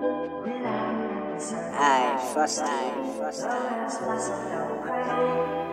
I trust I trust I